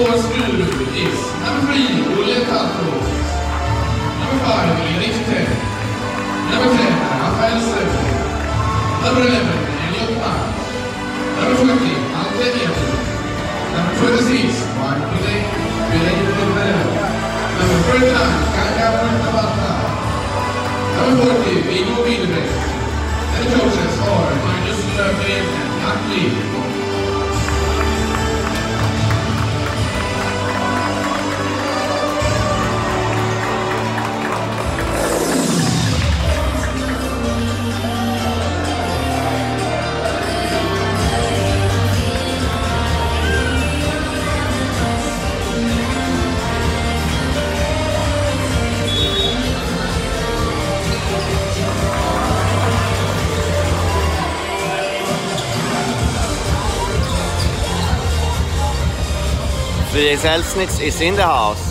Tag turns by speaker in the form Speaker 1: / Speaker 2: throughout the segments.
Speaker 1: playing for Skuru is number 3, Olle Kaltros. Number 5, Erik Tell. Number 10, Rafael Söder. Number 11, Elliot Mark. Number 20, Ante Edel. Number 26, Mark Billy Billy Number 39, Kaka Murtabata. Number 40, Viggo Widerbeck. And the coaches are Magnus Löfgren and Jack Lee.
Speaker 2: VS Elsnitz is in the house.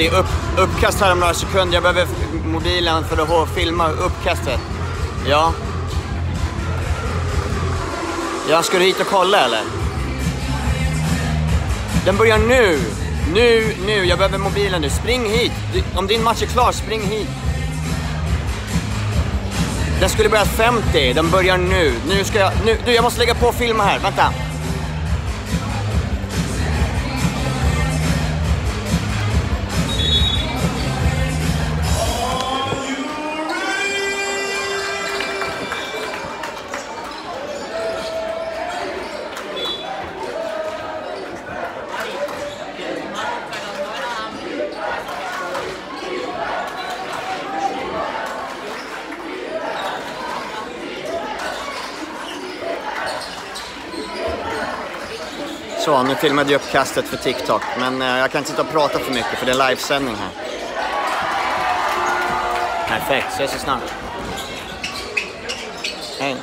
Speaker 2: Det är upp, uppkast här om några sekunder. Jag behöver mobilen för att få filma uppkastet. Ja. Ja, ska du hit och kolla eller? Den börjar nu! Nu, nu. Jag behöver mobilen nu. Spring hit! Om din match är klar, spring hit. Den skulle börja 50. Den börjar nu. Nu ska jag... Nu, du, jag måste lägga på och filma här. Vänta. Nu filmade jag uppkastet för TikTok. Men eh, jag kan inte sitta och prata för mycket för det är livesändning här. Perfekt, ses så snart. Hej.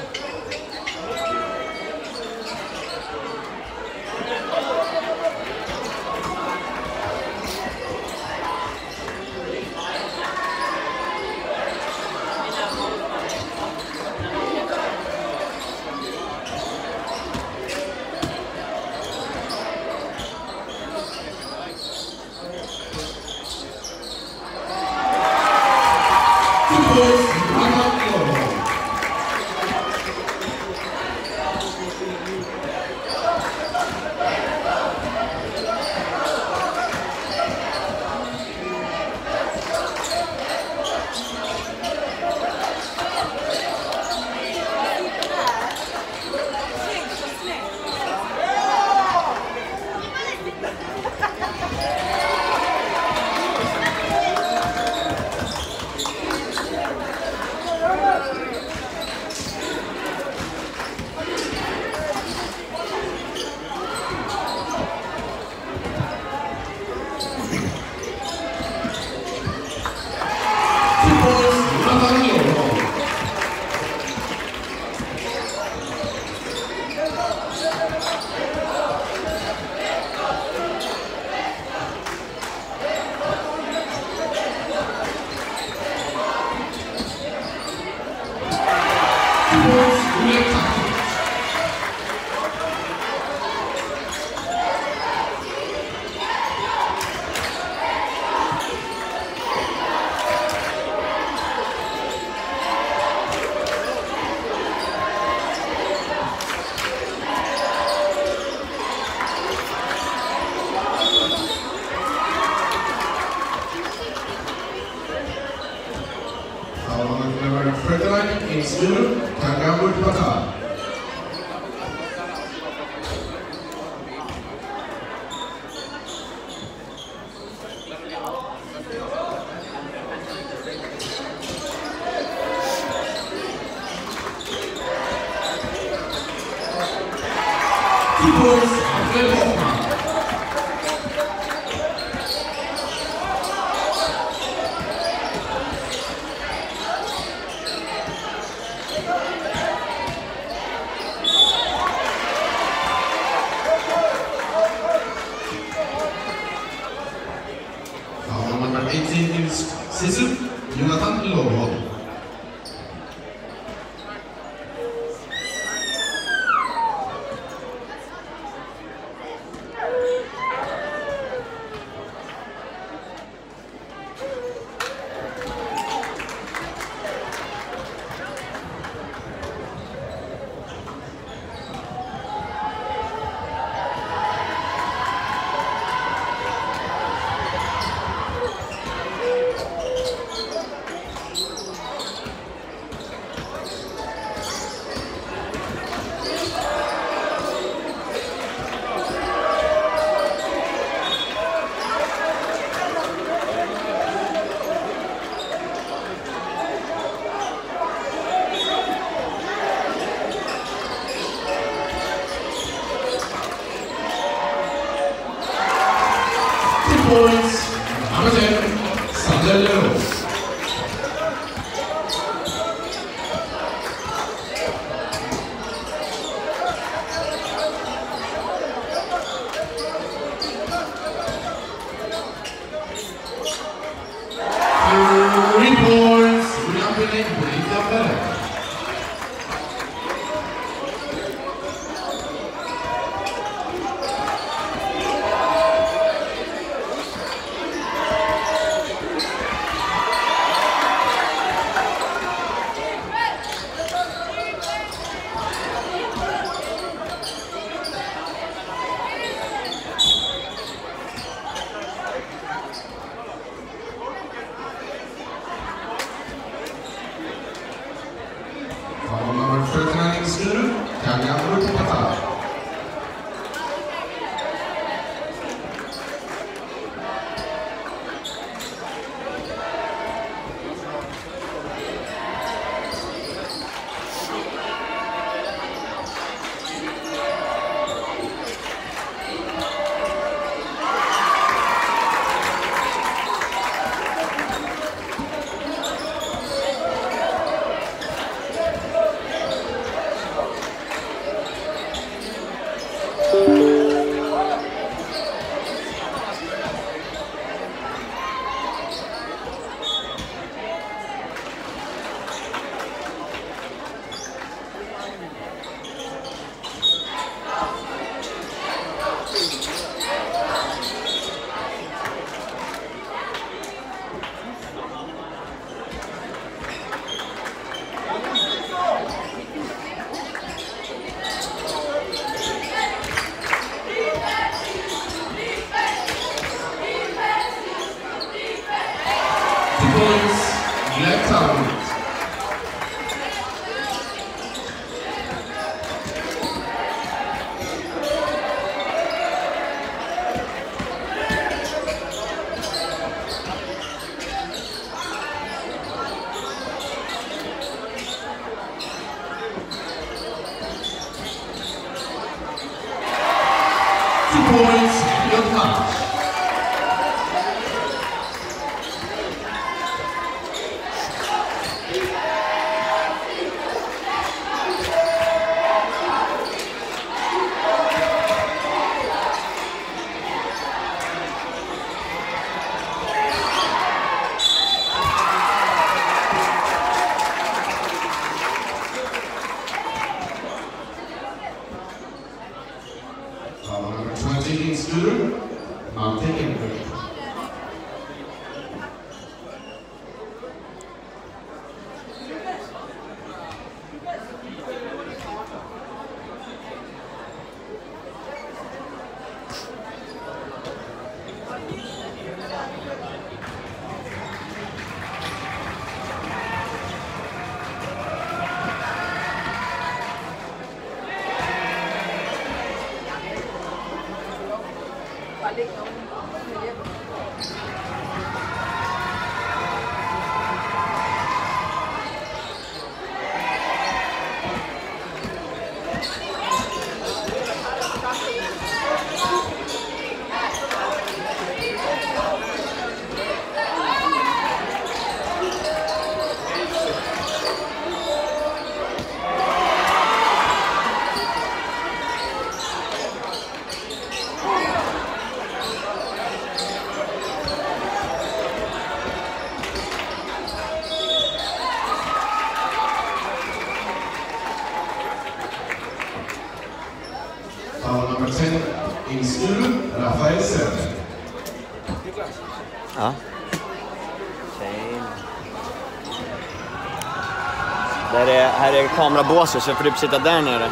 Speaker 2: Här är kamerabåset så får du sitta där nere.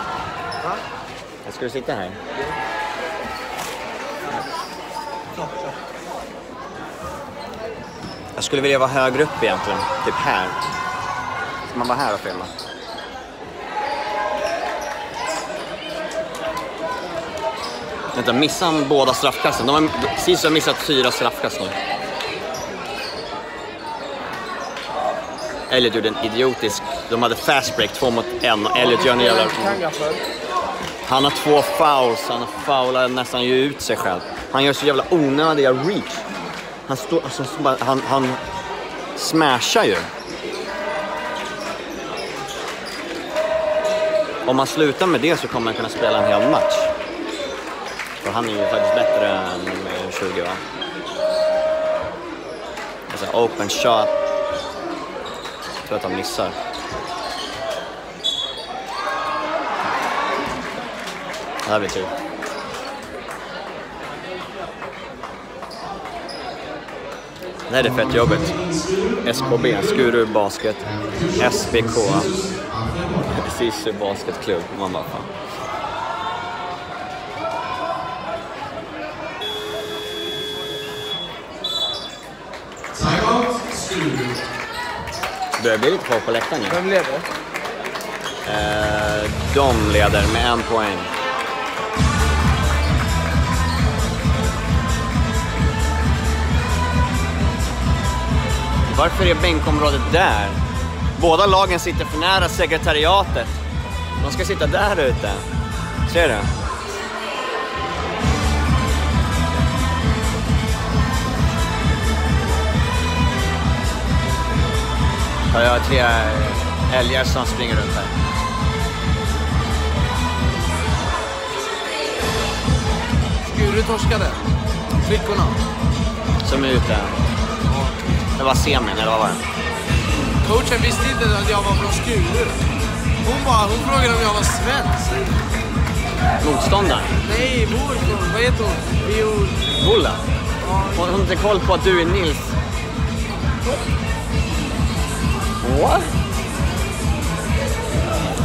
Speaker 2: Ja. Ska du sitta här? Jag skulle vilja vara högre upp egentligen. Typ här. Ska man vara här och filma? Vänta, missade han båda straffkasten? De har, har missat fyra straffkast nu. Elliot gjorde en idiotisk... De hade fast break, två mot en och Elliot gör en jävla... Han har två fouls, han har foulat nästan ju ut sig själv. Han gör så jävla onödiga reach. Han står... Alltså, bara- han, han smashar ju. Om han slutar med det så kommer han kunna spela en hel match. För han är ju faktiskt bättre än 20 va? Alltså open shot. Jag tror att han missar. Det här blir kul. Det här är fett jobbigt. SKB, Skuru Basket, SBK, Sisu Basketklubb. Man bara fan.
Speaker 1: Skuru.
Speaker 2: börjar bli lite folk på läktaren nu.
Speaker 3: Vem leder?
Speaker 2: Eh, de leder med en poäng. Varför är bänkområdet där? Båda lagen sitter för nära sekretariatet. De ska sitta där ute. Ser du? Ja, Jag har tre älgar som springer runt här.
Speaker 3: Skuru torskade. Flickorna.
Speaker 2: Som är ute. Det var semin, eller vad var det?
Speaker 3: Coachen visste inte att jag var från Skuru. Hon bara, hon frågade om jag var svensk.
Speaker 2: Motståndaren?
Speaker 3: Nej, mor vad heter hon? Viol...
Speaker 2: Bulla?
Speaker 3: Ja,
Speaker 2: Hon har inte koll på att du är Nils. What?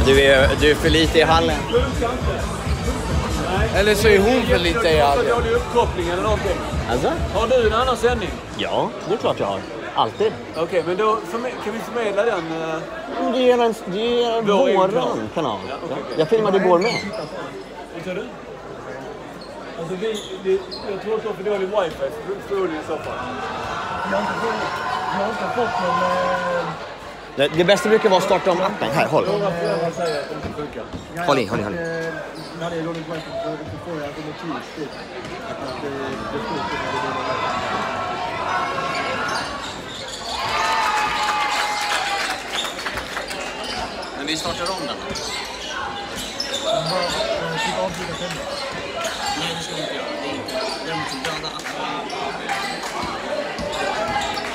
Speaker 2: Du är, du är för lite i hallen.
Speaker 3: Eller så är hon för lite i hallen.
Speaker 4: Dålig uppkoppling eller någonting.
Speaker 2: Alltså?
Speaker 4: Har du en annan sändning?
Speaker 2: Ja, det är klart jag har. Alltid.
Speaker 4: Okej, men då kan vi förmedla den? eh,
Speaker 2: Det är en, det är våran
Speaker 4: kanal.
Speaker 2: kanal.
Speaker 4: Ja, okej, okej.
Speaker 2: Jag filmade igår med.
Speaker 4: Vad sa du? Alltså vi, vi, jag tror att du har för dålig wifi förmodligen i så fall.
Speaker 2: Det, det bästa brukar vara att starta om appen. Här, håll.
Speaker 4: Några föräldrar säger att det inte funkar.
Speaker 2: Håll i, håll i, håll i.
Speaker 5: När det är dåligt wifi så får jag automatiskt typ att det står på när det är dåligt wifi.
Speaker 2: Men vi startar om den. Nej, det ska vi inte göra. Det är inte... Däremot så döda appen.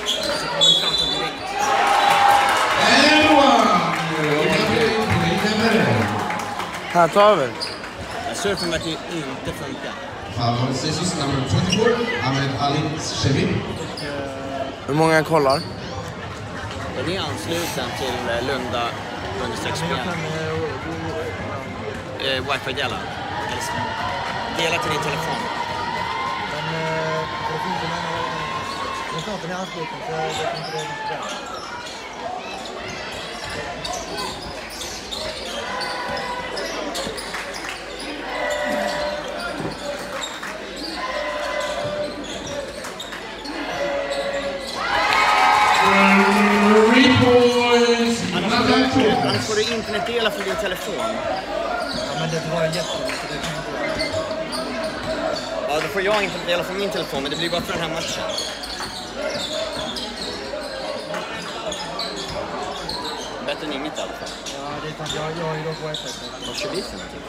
Speaker 2: Så kommer vi starta direkt.
Speaker 1: And one! Och det blir inte
Speaker 3: Här tar vi.
Speaker 2: Surfen verkar ju inte funka.
Speaker 1: Foul decisions number 24, Ahmed Ali Shevin.
Speaker 3: Hur många kollar?
Speaker 2: Den är ansluten till eh, Lunda understreck spel. Eh, Wifi-dela. Helst. Dela till din telefon.
Speaker 5: Men eh, det finns en annan... Den snart är ansluten så jag vet inte det är
Speaker 2: får du internetdela för din telefon.
Speaker 5: Ja, men det kan inte vara.
Speaker 2: Ja, då får jag internetdela från min telefon, men det blir bara för den här matchen. Bättre än inget i alla fall.
Speaker 5: Ja, det är sant. Jag, jag har ju dock wifi.
Speaker 2: Vad kör vi för någonting?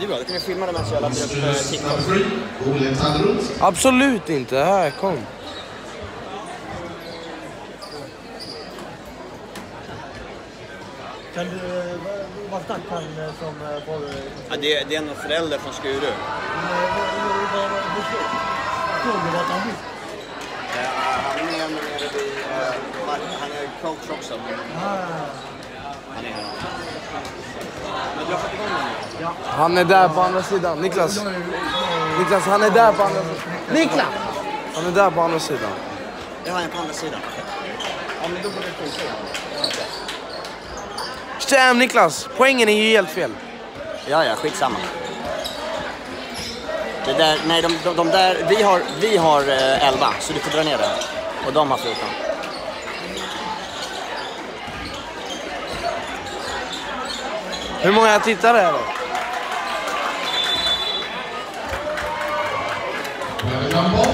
Speaker 2: Det Du kan vi filma det medan jag laddar upp eh, TikTok.
Speaker 3: Absolut inte. Här, kom.
Speaker 5: Kan du... vad- Vad stack han eh, som eh, var...
Speaker 2: Ja, det, det är en förälder från Skuru.
Speaker 5: Såg du vart han gick?
Speaker 2: Eh, han är nere vid... eh, han är coach också. Han är här.
Speaker 3: Han är där på andra sidan. Niklas. Niklas, han är där på andra sidan. Niklas! Han är där på andra sidan.
Speaker 2: Det har jag på andra sidan. Ja, men då borde det funka.
Speaker 3: Stäm Niklas! Poängen är ju helt fel.
Speaker 2: Ja, ja, skitsamma. Det där, nej, de, de, de där, vi har, vi har eh, 11, så du får dra ner det. Och de har 14.
Speaker 3: Hur många tittare är det?
Speaker 1: We have a number,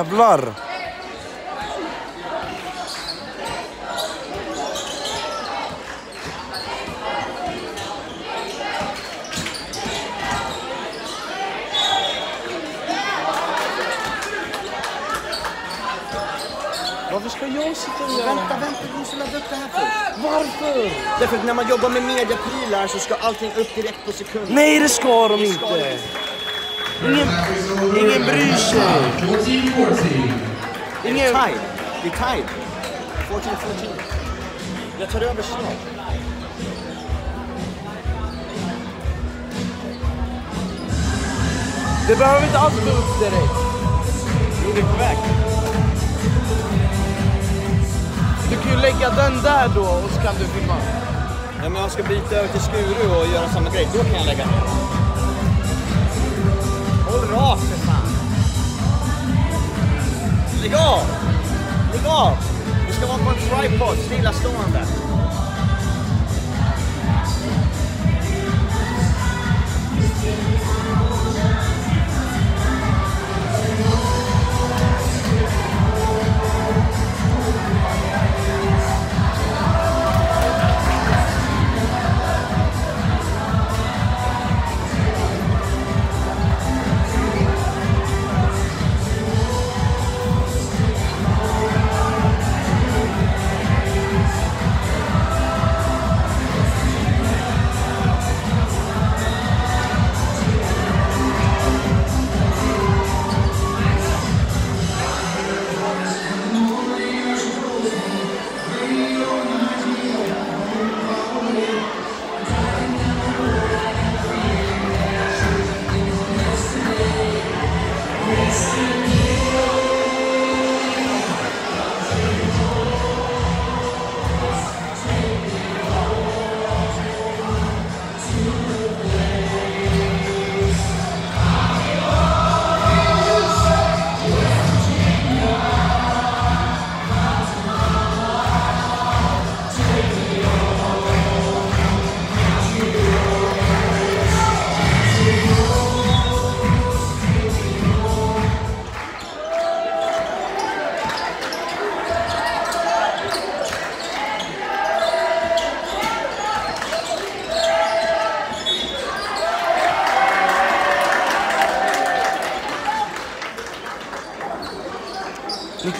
Speaker 3: Jävlar! Varför ska jag sitta och göra
Speaker 2: Vänta, vänta, du måste ladda upp det här först.
Speaker 3: Varför?
Speaker 2: Därför att när man jobbar med mediaprylar så ska allting upp direkt på sekund.
Speaker 3: Nej, det ska de inte. Ingen, ingen bryr sig.
Speaker 1: 14-14.
Speaker 2: Det är
Speaker 3: Ingen...
Speaker 2: tied. Det är tied. 14-14. Jag tar över snart.
Speaker 3: Det behöver inte alls gå upp direkt.
Speaker 2: Jo, vi är på väg.
Speaker 3: Du kan ju lägga den där då och så kan du filma.
Speaker 2: Ja, men jag ska byta över till Skuru och göra samma grej. Då kan jag lägga ner. Håll rakt för fan. Lägg av! Lägg av! Du ska vara på en tripod, stillastående.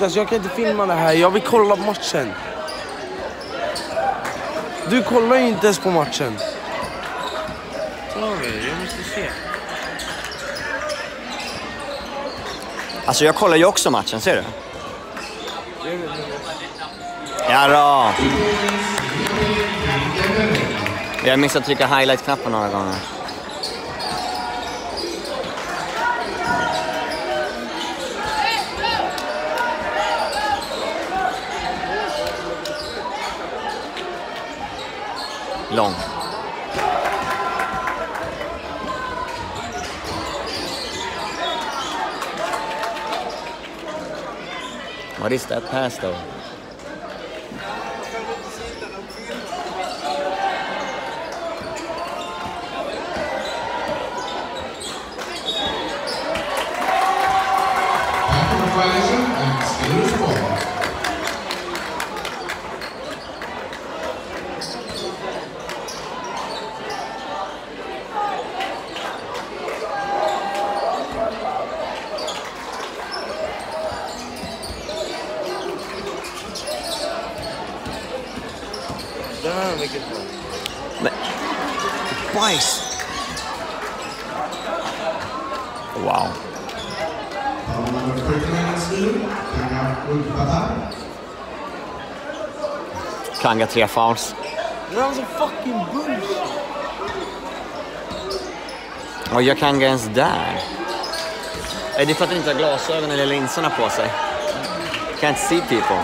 Speaker 3: Niklas, jag kan inte filma det här. Jag vill kolla på matchen. Du kollar ju inte ens på matchen. Jag måste se.
Speaker 2: Alltså jag kollar ju också matchen, ser du? Ja då. Jag har missat att trycka highlight-knappen några gånger. Lång. What is that pass though?
Speaker 1: Kanga
Speaker 2: tre fouls.
Speaker 3: Den här är så fucking bullshit.
Speaker 2: Vad gör Kanga ens där? Är det för att han inte har glasögon eller linserna på sig? Can't see people.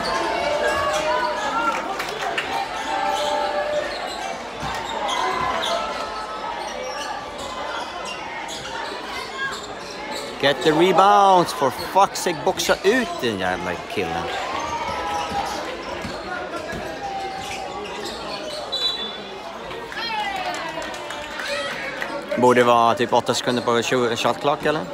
Speaker 2: Get the rebounds for fuck's sake. Boxa ut den jävla killen. Borde vara typ 8 sekunder på shot clock eller?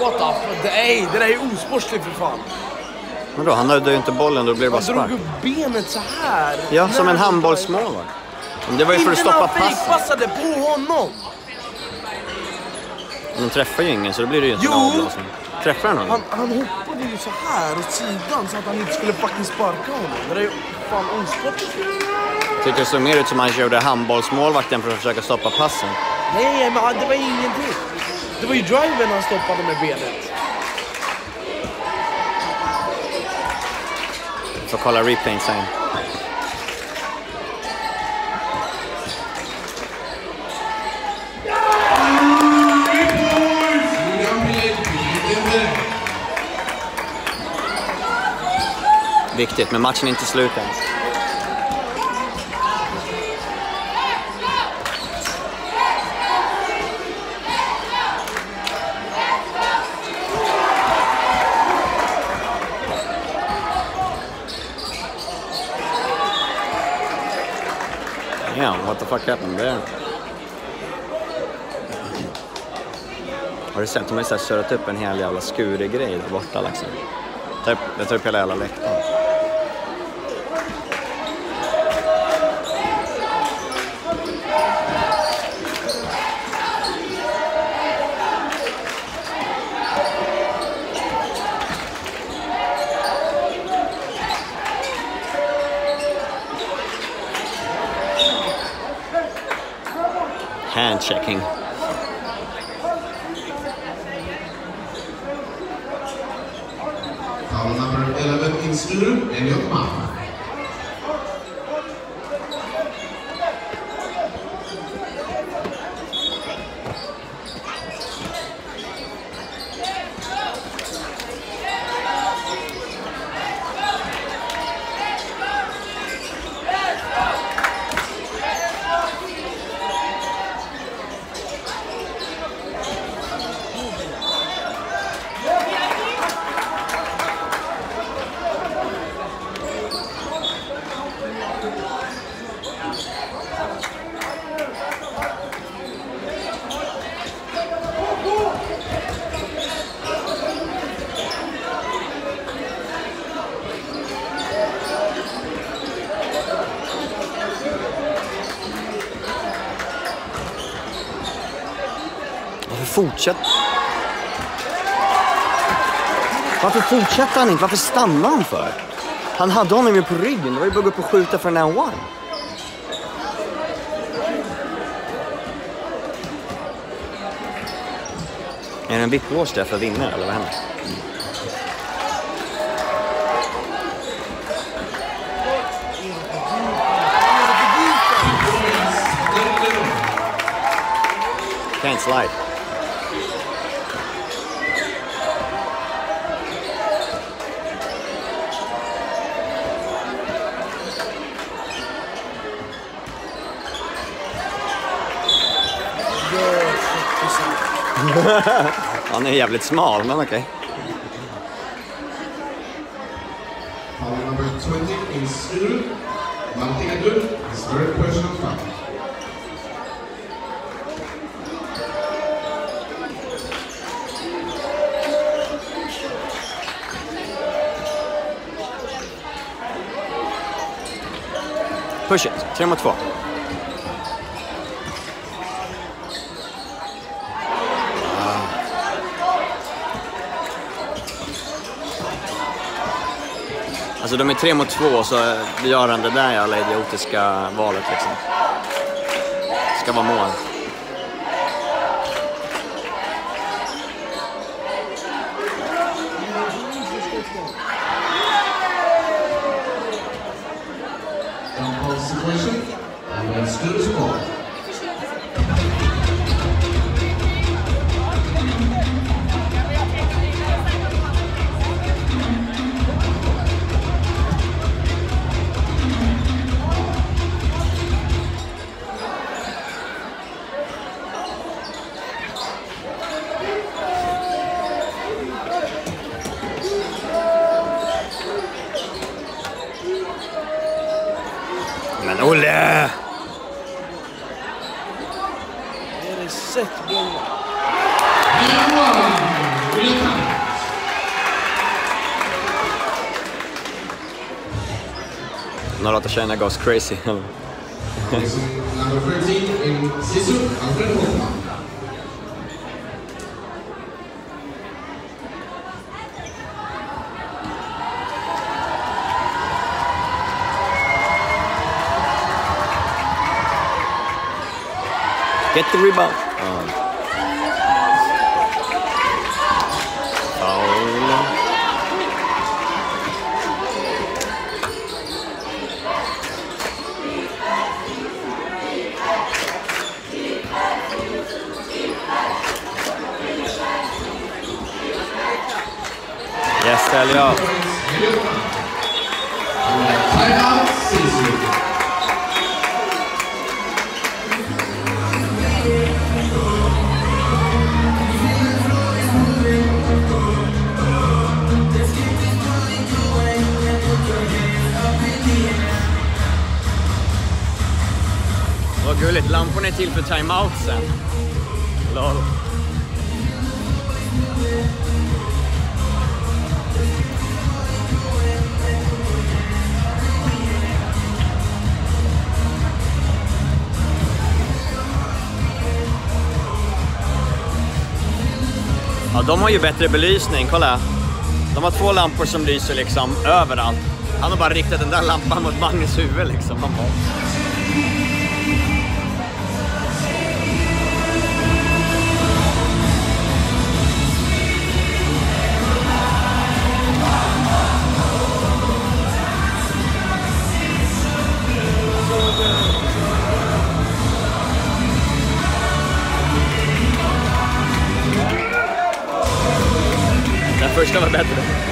Speaker 3: What the fuck? Nej, osportsligt för fan.
Speaker 2: Vadå, han hade ju inte bollen, då blir det bara
Speaker 3: Han drog
Speaker 2: spark.
Speaker 3: upp benet så här.
Speaker 2: Ja, som en
Speaker 3: När-
Speaker 2: handbollsmålvakt. Men Det var ju för att
Speaker 3: Inte när
Speaker 2: stoppa
Speaker 3: han
Speaker 2: passen.
Speaker 3: fejkpassade på honom.
Speaker 2: De träffar ju ingen så då blir det ju inte en avblåsning. Träffar han
Speaker 3: Han,
Speaker 2: någon?
Speaker 3: han hoppade ju så här åt sidan så att han inte skulle fucking sparka honom. Det där är ju fan osportsligt.
Speaker 2: Tyckte det såg mer ut som han körde handbollsmålvakten för att försöka stoppa passen.
Speaker 3: Nej, men det var ingenting. Det var ju driven han stoppade med benet.
Speaker 2: Får kolla replayen sen. Viktigt, men matchen är inte slut än. The fuck happened there? Har du sett? De har ju surrat körat upp en hel jävla skuregrej där borta liksom. Typ, det Jag tar upp hela jävla läktaren. Checking. Fortsätt... Varför fortsätter han inte? Varför stannar han för? Han hade honom ju på ryggen. Det var ju bara att gå upp och skjuta för en N1. Är det en vippblås där för att vinna eller vad händer? Can't slide. Han är jävligt smal, men okej. Push it, 3 mot 2. Alltså de är tre mot två så gör han det där jävla idiotiska valet liksom. Ska vara mål.
Speaker 1: Down ball situation. And then Skuru's ball.
Speaker 2: Men Av tjejerna goes crazy.
Speaker 1: Number 13 in Sisu, Alfred.
Speaker 2: Get the rebound. Yes, Elliot.
Speaker 1: Timeout, Sisu.
Speaker 2: Vad gulligt. Lamporna är till för timeoutsen. Lol. Ja, de har ju bättre belysning. Kolla. De har två lampor som lyser liksom överallt. Han har bara riktat den där lampan mot Magnus huvud liksom. Han bara... Den första var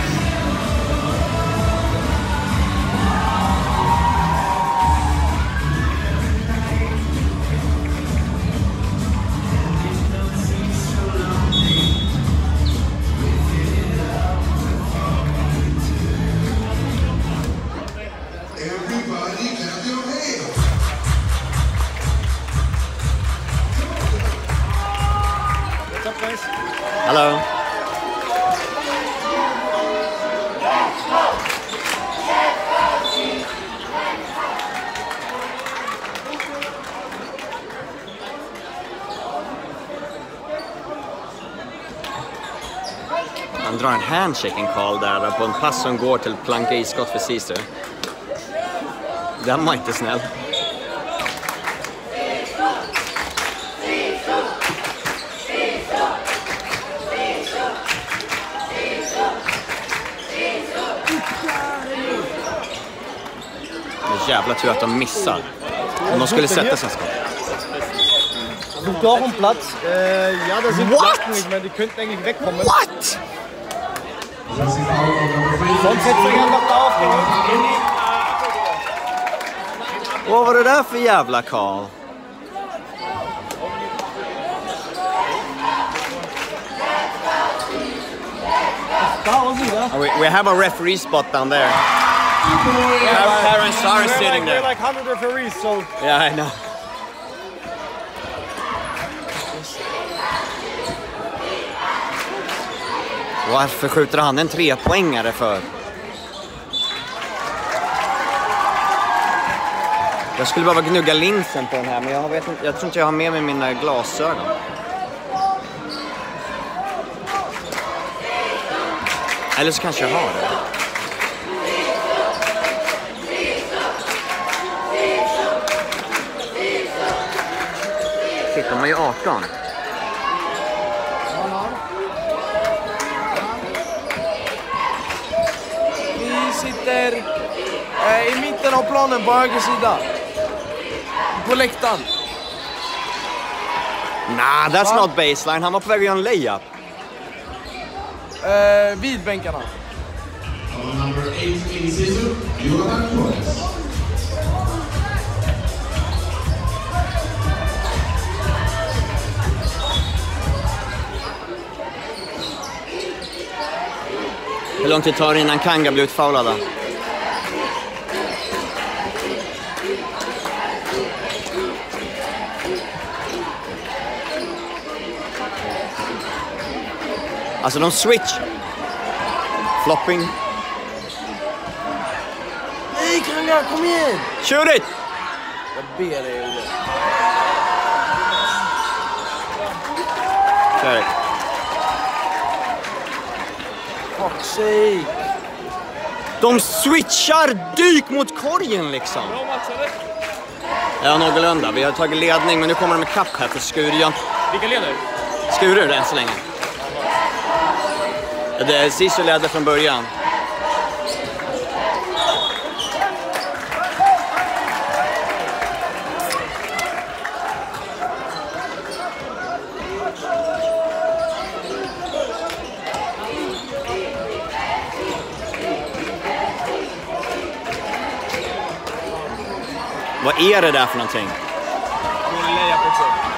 Speaker 2: drar en handshaking call där på en pass som går till planka iskott för Ceesay. Den var inte snäll. Det är jävla tur att de missar. Om de skulle sätta sig skott.
Speaker 6: Doch einen Platz. Äh, ja, da sind
Speaker 2: What?
Speaker 6: Platten. Ich meine, die könnten eigentlich wegkommen.
Speaker 2: What?
Speaker 6: Sonst hätte ich einfach da aufgehängt.
Speaker 2: Vad var det där för jävla call?
Speaker 6: Da.
Speaker 2: We, we have a referee spot down there. Parents are sitting
Speaker 6: They're
Speaker 2: there.
Speaker 6: like 100 referees, so
Speaker 2: Yeah, I know. Varför skjuter han en trepoängare för? Jag skulle behöva gnugga linsen på den här, men jag, vet inte, jag tror inte jag har med mig mina glasögon. Eller så kanske jag har det. Shit, de är ju 18.
Speaker 3: Vi sitter eh, i mitten av planen på höger sida. På läktaren.
Speaker 2: Nah, that's
Speaker 3: Va?
Speaker 2: not baseline. Han var på väg att göra en layup.
Speaker 3: Eh, vid bänkarna.
Speaker 2: Hur lång tid tar det innan Kanga blir utfoulad Alltså de switch. Flopping.
Speaker 3: Nej, Kanga, kom igen!
Speaker 2: Shoot it!
Speaker 3: Jag ber dig, Olle.
Speaker 2: Kör det.
Speaker 3: Sake.
Speaker 2: De switchar dyk mot korgen liksom. Ja, någorlunda. Vi har tagit ledning, men nu kommer de ikapp här för Skure.
Speaker 4: Vilka leder?
Speaker 2: Skure än så länge. Det är Sisu ledde från början. Vad är det där för någonting?
Speaker 4: Dålig layup också.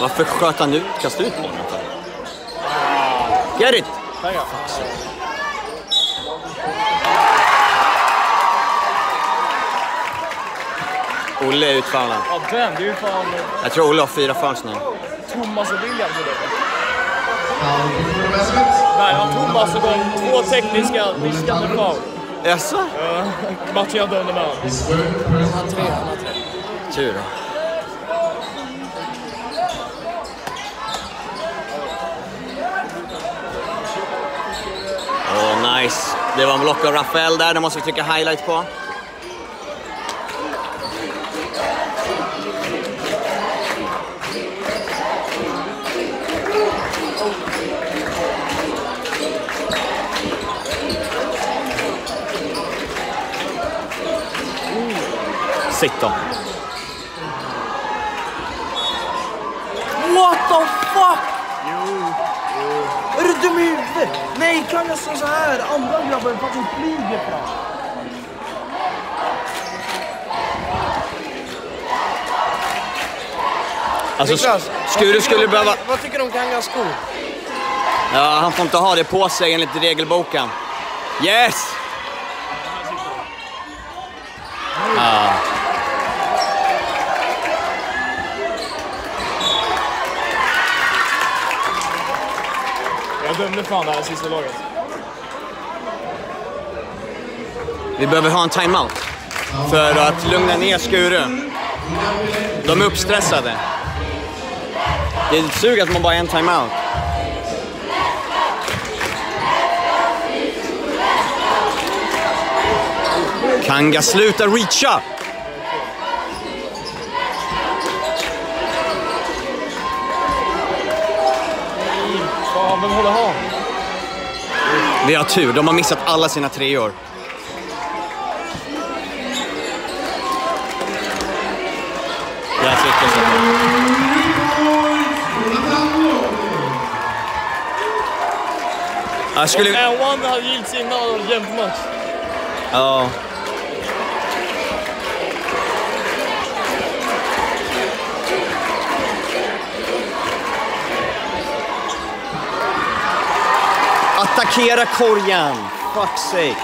Speaker 2: Varför sköt han ut, kastade ut bollen för? Get it! Olle är utfallad.
Speaker 4: Ja, den. Det är ju fan
Speaker 2: Jag tror Olle har fyra fouls nu.
Speaker 4: Thomas och William på det. Nej, var Thomas och de två tekniska missade foul.
Speaker 2: Jaså?
Speaker 4: Uh, matchen jag dömde med honom.
Speaker 1: His third personal foul.
Speaker 2: Tur då. Nice. Det var en block av Rafael där, det måste vi trycka highlight på. Sitt då.
Speaker 3: What the fuck? Är du dum i Nej, Kanga står så här. Andra grabben fucking flyger fram.
Speaker 2: Alltså,
Speaker 3: Niklas, tycker
Speaker 2: skulle behöva...
Speaker 3: Vad tycker du om Kangas skor?
Speaker 2: Ja, han får inte ha det på sig enligt regelboken. Yes! Ja.
Speaker 4: Jag dömde fan det här sista laget.
Speaker 2: Vi behöver ha en timeout för att lugna ner Skure. De är uppstressade. Det är sug att man bara har en timeout. Kanga, sluta reacha!
Speaker 4: Fan, vem håller han?
Speaker 2: Vi har tur, de har missat alla sina treor. Där sitter sig. Jag skulle...
Speaker 4: En one hade gilts innan och jämnt match.
Speaker 2: Ja. Attackera korgen! Fuck's sake.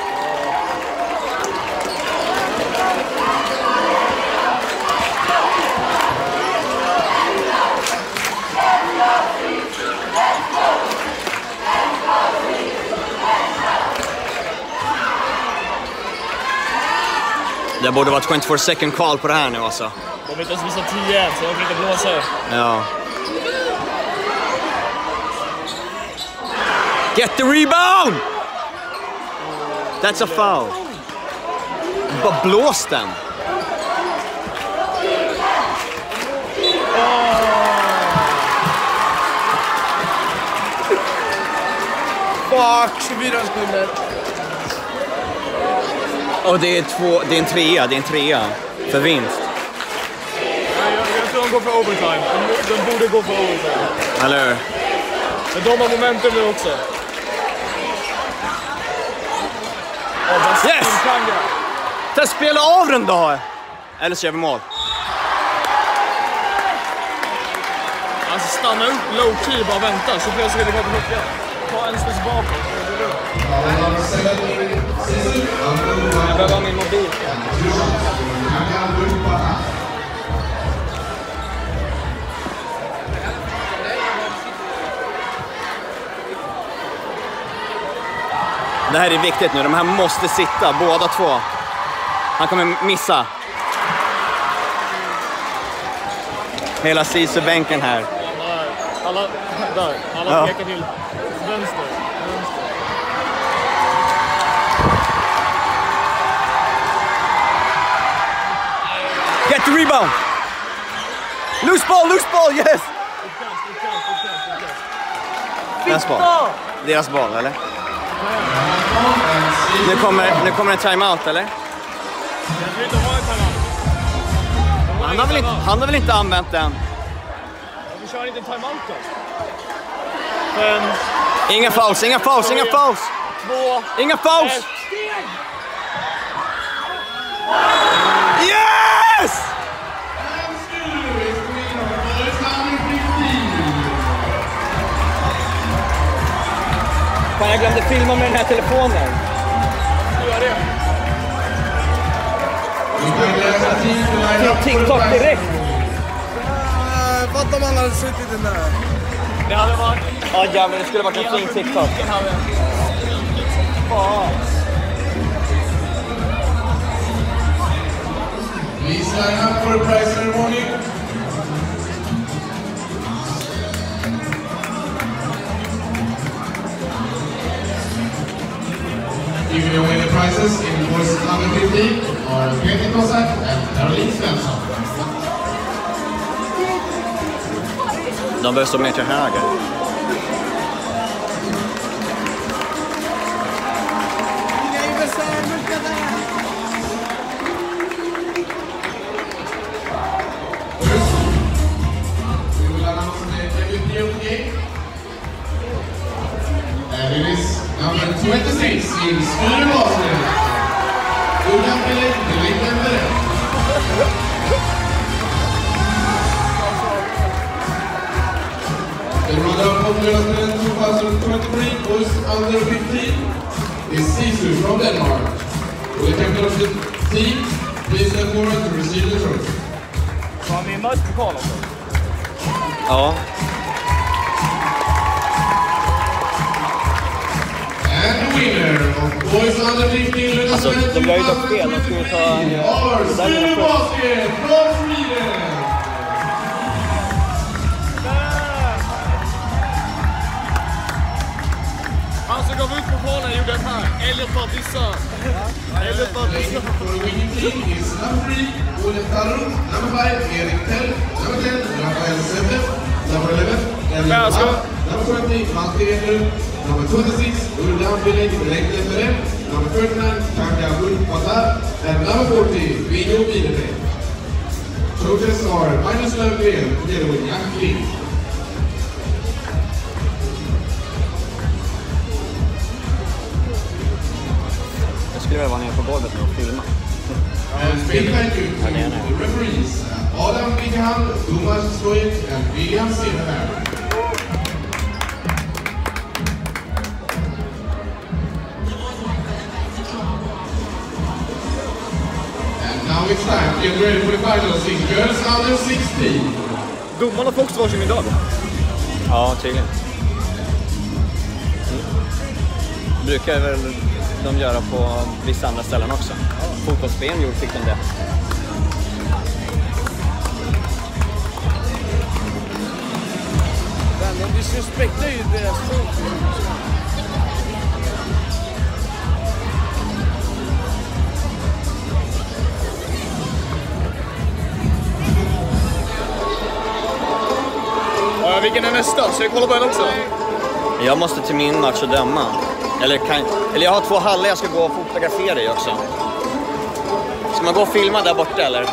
Speaker 2: Det borde vara 24 second call på det här nu alltså.
Speaker 4: De har inte ens visat 10 än, så de kan inte blåsa.
Speaker 2: Ja. Get the rebound! That's a foul. Bara blås den.
Speaker 3: Fuck, 24 sekunder.
Speaker 2: Och det är, två, det är en trea, det är en trea. För vinst.
Speaker 4: Jag tror de går för overtime. De, de borde gå för overtime.
Speaker 2: Eller hur?
Speaker 4: Men de har momentum nu också. Ja, vad
Speaker 2: Yes!
Speaker 4: Kanga.
Speaker 2: Ta spela av den då! Eller så gör vi mål.
Speaker 4: Alltså stanna upp low key, bara vänta. Så plötsligt är det klart att hooka. Ta en studs bakåt. Jag behöver ha min mobil.
Speaker 2: Det här är viktigt nu, de här måste sitta, båda två. Han kommer missa. Hela Sisu-bänken här.
Speaker 4: Alla, där. Alla
Speaker 2: Ja.
Speaker 4: pekar till vänster. vänster.
Speaker 2: Get the rebound! Loose ball, loose ball, yes! Deras boll, eller? Nu kommer, nu kommer en timeout, eller? Han har väl inte, han har väl inte använt den?
Speaker 4: Vi kör inte en timeout då. Fem,
Speaker 2: Inga fouls, inga fouls, inga fouls!
Speaker 4: två,
Speaker 2: Inga fouls!
Speaker 4: ett.
Speaker 2: Fan, jag glömde filma med den här telefonen.
Speaker 4: Gör det.
Speaker 2: Till TikTok direkt.
Speaker 3: Fatta om han hade suttit den där.
Speaker 4: Det hade varit...
Speaker 2: Ja jävlar, det skulle varit en fin TikTok.
Speaker 1: Please line up for a prize ceremony. Giving away the prizes in boys under 15 are Peter Kozak and Caroline Svensson.
Speaker 2: De behöver stå mer till höger.
Speaker 1: We will announce the MVP of the game. And it is നമ്മുടെ ചുവറ്റ് side Shri school boss കൂടാപ്പിലെ ദിലീപേന്ദ്രൻ Ermanapov 2023 was under 15 is Sisu from Denmark. The captain of the team, please come forward to receive the trophy.
Speaker 2: Ja, Alltså, det blev ju ta fel. De ska ju ta. Han
Speaker 1: som
Speaker 2: gav
Speaker 1: ut på planen
Speaker 3: gjorde
Speaker 1: den här. Eller för att dissa. Eller för att dissa. Number eleven, Elin
Speaker 4: Ja, ska-
Speaker 1: Bach. Number twenty, Matti Edlund. Number twenty-six, Uldan Bilek Leklemere. Number thirty-nine, Kaka Ulfata. And number forty, Viggo Widerbeck. Coaches are Magnus Löfgren together with Jan Kling.
Speaker 2: Jag skulle vilja vara nere på golvet nu och filma.
Speaker 1: And big thank you to the referees, uh, Adam Wickham, Thomas Stoik, and William Silverberg. Time to get ready for the finals in girls under 16.
Speaker 4: Domarna får också varsin medalj.
Speaker 2: Ja, tydligen. Det brukar väl de göra på vissa andra ställen också. Fotbolls-VM gjorde- fick de det.
Speaker 3: Men de disrespektar ju deras folk.
Speaker 4: Ja, vilken är nästa? Ska jag kolla på den också?
Speaker 2: Jag måste till min match och döma. Eller, kan, eller jag har två hallar jag ska gå och fotografera i också. Ska man gå och filma där borta eller?